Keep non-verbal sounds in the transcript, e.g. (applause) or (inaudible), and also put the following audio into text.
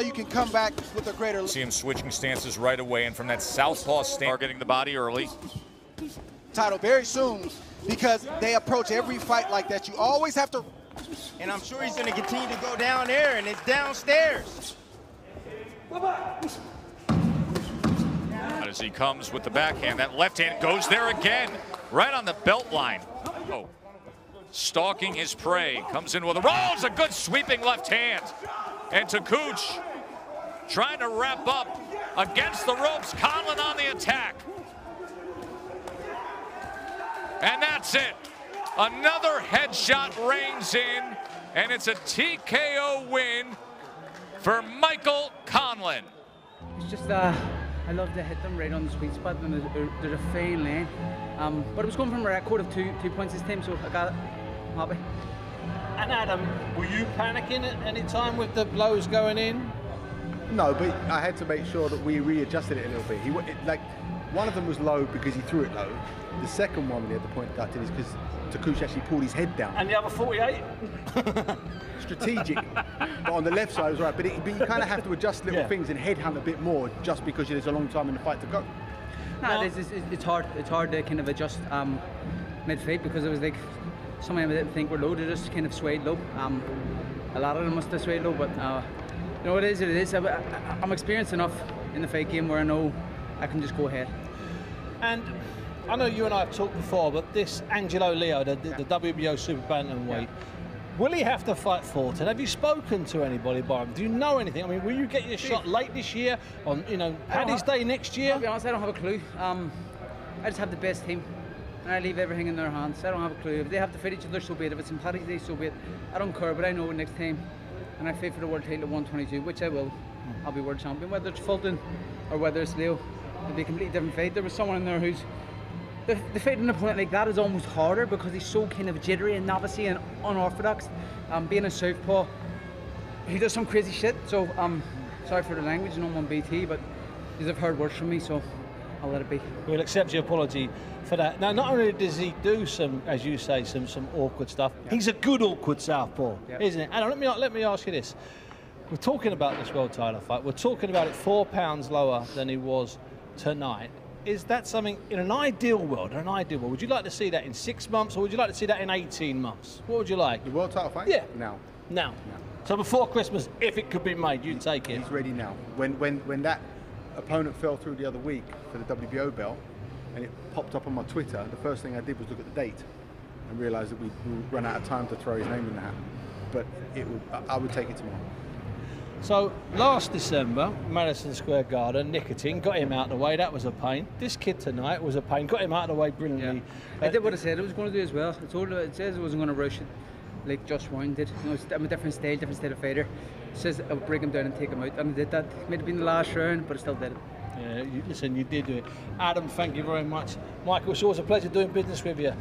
you can come back with a greater See him switching stances right away, and from that southpaw stance, targeting the body early. title very soon because they approach every fight like that. You always have to. And I'm sure he's going to continue to go down there, and it's downstairs. As he comes with the backhand, that left hand goes there again, right on the belt line. Oh, stalking his prey, comes in with a rolls a good sweeping left hand, and Takoucht trying to wrap up against the ropes. Conlan on the attack, and that's it. Another headshot reigns in, and it's a TKO win for Michael Conlan. It's just uh, I love to hit them right on the sweet spot, there's, there's a fine line. Um, but it was going from a record of two two points this time, so I got it. I'm happy. And Adam, were you panicking at any time with the blows going in? No, but I had to make sure that we readjusted it a little bit. He it, like one of them was low because he threw it low. The second one when he had the point ducked in is because Takoucht actually pulled his head down. And the other 48? (laughs) Strategic, but on the left side was right. But, it, but you kind of have to adjust little Yeah. things and headhunt a bit more just because there's a long time in the fight to go. No, it's, it's, it's hard. It's hard to kind of adjust um, mid-fight because it was like some of them I didn't think we were low. They just kind of swayed low. Um, a lot of them must have swayed low, but uh, you know what it is. It is. I, I'm experienced enough in the fight game where I know I can just go ahead. And I know you and I have talked before, but this Angelo Leo, the, the, the WBO super bantamweight, will he have to fight Fulton? Have you spoken to anybody, Byron? Do you know anything? I mean, will you get your shot late this year on, you know, Paddy's Day next year? I'll be honest, I don't have a clue. Um, I just have the best team. And I leave everything in their hands. I don't have a clue. If they have to fight each other, so be it. If it's in Paddy's Day, so be it. I don't care, but I know next time. And I fight for the world title at 122, which I will. I'll be world champion. Whether it's Fulton or whether it's Leo, it'll be a completely different fight. There was someone in there who's. The, the fight an opponent like that is almost harder because he's so kind of jittery and novice and unorthodox. Um, being a southpaw, he does some crazy shit. So um, sorry for the language, no one BT, but you've heard words from me, so I'll let it be. We'll accept your apology for that. Now, not only does he do some, as you say, some some awkward stuff, he's a good awkward southpaw, Yeah. isn't it? And let me let me ask you this: We're talking about this world title fight. We're talking about it four pounds lower than he was tonight. Is that something in an ideal world? In an ideal world, would you like to see that in six months, or would you like to see that in 18 months? What would you like? The world title fight? Yeah. Now. Now. Now. So before Christmas, if it could be made, you'd take it. He's ready now. When when when that opponent fell through the other week for the WBO belt, and it popped up on my Twitter, the first thing I did was look at the date and realise that we we run out of time to throw his name in the hat. But it would, I- I would take it tomorrow. So last December, Madison Square Garden, Nikitin got him out of the way. That was a pain. This kid tonight was a pain. Got him out of the way brilliantly. I did what I said I was going to do as well. I told her it says I wasn't going to rush it like Josh Warrington did. You know, it's- I'm a different style, different style of fighter. Says I would break him down and take him out, and I did that. It might have been the last round, but I still did it. Yeah, you, listen, you did do it. Adam, thank you very much. Michael, it's always a pleasure doing business with you.